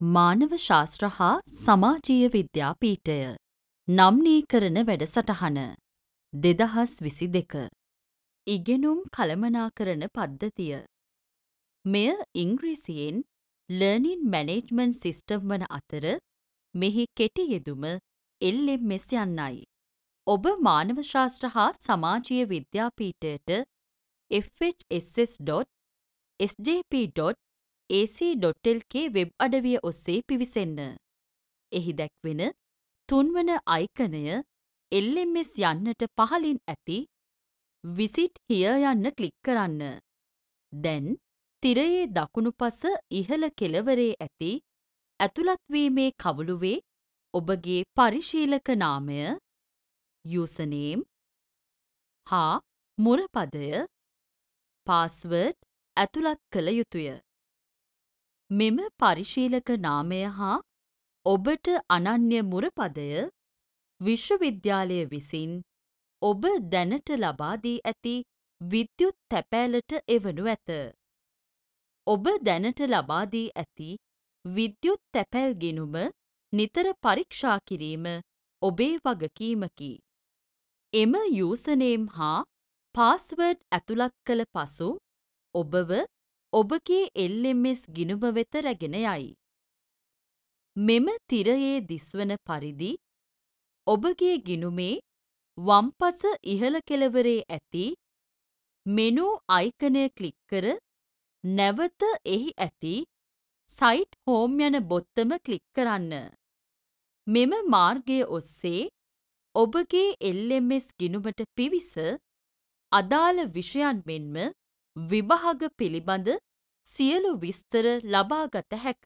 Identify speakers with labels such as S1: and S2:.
S1: මානව ශාස්ත්‍ර හා සමාජීය විද්‍යා පීඨය නම්නීකරණ වැඩසටහන දෙදහස් විසි දෙක. ඉගෙනුම් කළමනාකරණ පද්ධතිය. මෙය ඉංග්‍රීසියෙන් ලර්නින් මැනේජ්මන්ට් සිස්ටම් වන අතර මෙහි කෙටි යෙදුම LMS යන්නයි. ඔබ මානව ශාස්ත්‍ර හා සමාජීය විද්‍යා පීඨයට fhss.sjp. ac.lk වෙබ් අඩවිය ඔස්සේ පිවිසෙන්න. එහි දැක්වෙන තුන්වන අයිකනය LMS යන්නට පහළින් ඇති විසිට් හිය යන්න ක්ලික් කරන්න. දැන් තිරයේ දකුණු පස ඉහළ කෙළවරේ ඇති ඇතුළත්වීමේ කවුළුවේ ඔබගේ පරිශීලක නාමය යූසනේම් හා මුරපදය පාස්වර්ඩ් ඇතුළත් කළ යුතුය. මෙම පරිශීලක නාමය හා ඔබට අනන්‍ය මුරපදය විශ්වවිද්‍යාලය විසින් ඔබ දැනට ලබා දී ඇති විද්‍යුත් තැපෑලට එවනු ඇත. ඔබ දැනට ලබා දී ඇති විද්‍යුත් තැපැල් ගිණුම නිතර පරීක්ෂා කිරීම ඔබේ වගකීමකි. එම යූසනේම් හා පාස්වර්ඩ් ඇතුළත් කළ පසු ඔබව ඔබගේ LMS ගිණුම වෙත රැගෙන යයි. මෙම තිරයේ දිස්වන පරිදි ඔබගේ ගිණුමේ වම්පස ඉහළ කෙළවරේ ඇති මෙනූ අයිකනය ක්ලික් කර නැවත එහි ඇති සයිට් හෝම් යන බොත්තම ක්ලික් කරන්න. මෙම මාර්ගය ඔස්සේ ඔබගේ LMS ගිණුමට පිවිස අදාළ විෂයන් මෙන්ම විභාග පිළිබඳ සියලු විස්තර ලබාගත හැක.